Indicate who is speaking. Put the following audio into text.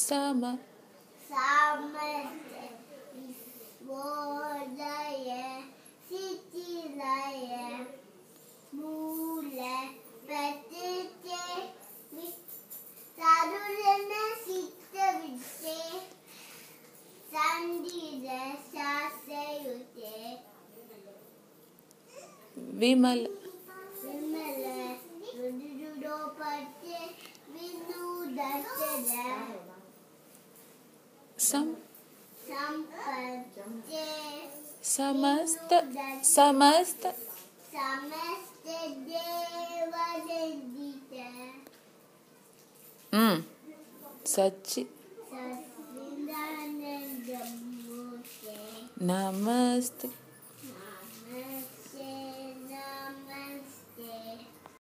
Speaker 1: सम
Speaker 2: समस्त विश्वोदय शिथिलय मूल प्रतिचे तरुण सिद्ध विद्ये संधिर शास्युते
Speaker 1: विमल
Speaker 2: विमल रुद्रोपत्ये विनुदस्य
Speaker 1: सम समस्त समस्त
Speaker 2: समस्त
Speaker 1: हम्म सच्ची नमस्ते